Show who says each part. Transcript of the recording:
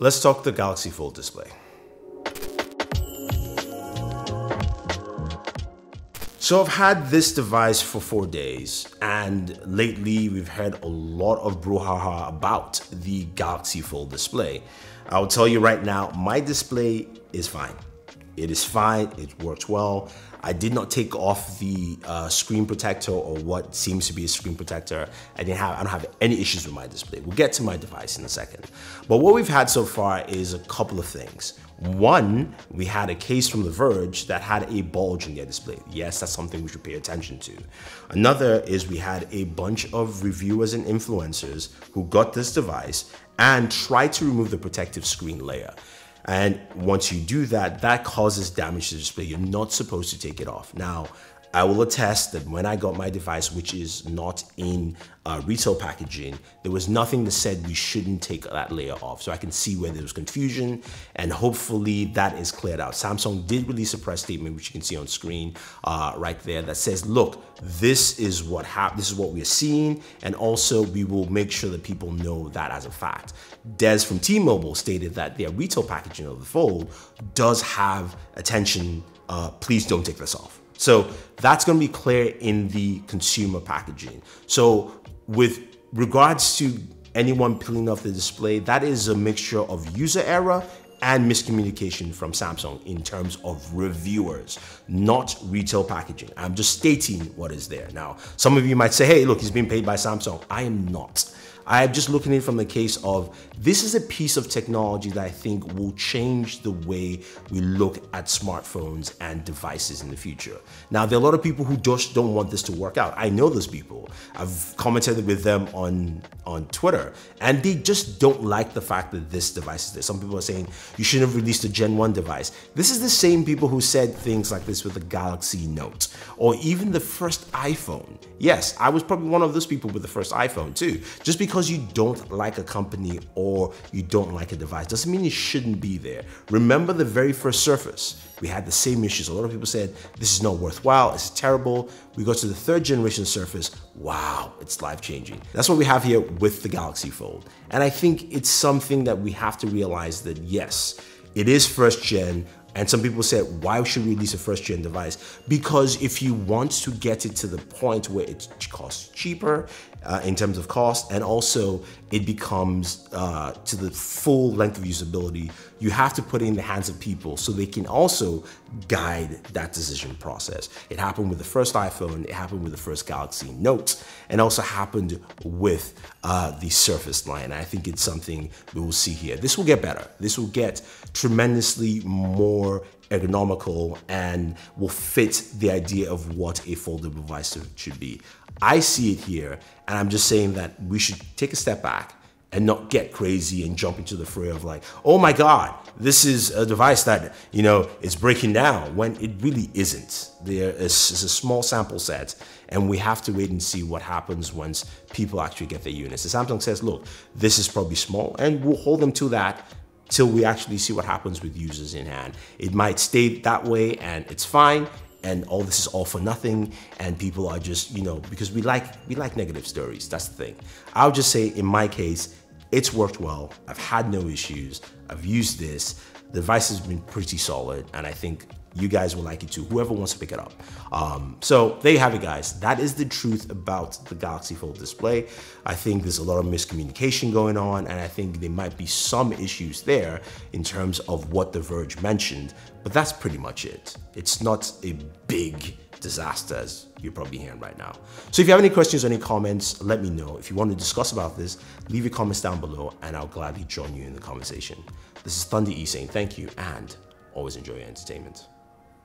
Speaker 1: Let's talk the Galaxy Fold display. So I've had this device for four days and lately we've heard a lot of brouhaha about the Galaxy Fold display. I'll tell you right now, my display is fine. It is fine, it works well. I did not take off the uh, screen protector or what seems to be a screen protector. I didn't have, I don't have any issues with my display. We'll get to my device in a second. But what we've had so far is a couple of things. One, we had a case from The Verge that had a bulge in their display. Yes, that's something we should pay attention to. Another is we had a bunch of reviewers and influencers who got this device and tried to remove the protective screen layer. And once you do that, that causes damage to the display. You're not supposed to take it off. Now, I will attest that when I got my device, which is not in uh, retail packaging, there was nothing that said we shouldn't take that layer off. So I can see where there was confusion and hopefully that is cleared out. Samsung did release a press statement, which you can see on screen uh, right there that says, look, this is what. This is what we're seeing. And also we will make sure that people know that as a fact. Des from T-Mobile stated that their retail packaging of the Fold does have attention. Uh, please don't take this off. So that's going to be clear in the consumer packaging. So with regards to anyone peeling off the display, that is a mixture of user error and miscommunication from Samsung in terms of reviewers, not retail packaging. I'm just stating what is there. Now, some of you might say, hey, look, he's being paid by Samsung. I am not. I'm just looking at it from the case of this is a piece of technology that I think will change the way we look at smartphones and devices in the future. Now, there are a lot of people who just don't want this to work out. I know those people. I've commented with them on, on Twitter, and they just don't like the fact that this device is there. Some people are saying you shouldn't have released a Gen 1 device. This is the same people who said things like this with the Galaxy Note or even the first iPhone. Yes, I was probably one of those people with the first iPhone too. Just because because you don't like a company or you don't like a device doesn't mean it shouldn't be there. Remember the very first Surface. We had the same issues. A lot of people said, this is not worthwhile, it's terrible. We go to the third generation Surface, wow, it's life changing. That's what we have here with the Galaxy Fold. And I think it's something that we have to realize that yes, it is first gen, and some people said, why should we release a first gen device? Because if you want to get it to the point where it costs cheaper uh, in terms of cost, and also it becomes uh, to the full length of usability, you have to put it in the hands of people so they can also guide that decision process. It happened with the first iPhone, it happened with the first Galaxy Note, and also happened with uh, the Surface line. I think it's something we will see here. This will get better. This will get tremendously more ergonomical and will fit the idea of what a foldable device should be. I see it here, and I'm just saying that we should take a step back and not get crazy and jump into the fray of like, oh my God, this is a device that, you know, is breaking down when it really isn't. There is, is a small sample set and we have to wait and see what happens once people actually get their units. The Samsung says, look, this is probably small and we'll hold them to that till we actually see what happens with users in hand. It might stay that way and it's fine and all this is all for nothing and people are just you know because we like we like negative stories that's the thing. I'll just say in my case it's worked well. I've had no issues. I've used this. The device has been pretty solid and i think you guys will like it too, whoever wants to pick it up. Um, so there you have it, guys. That is the truth about the Galaxy Fold display. I think there's a lot of miscommunication going on, and I think there might be some issues there in terms of what The Verge mentioned, but that's pretty much it. It's not a big disaster as you're probably hearing right now. So if you have any questions or any comments, let me know. If you want to discuss about this, leave your comments down below and I'll gladly join you in the conversation. This is Thunder E saying thank you and always enjoy your entertainment.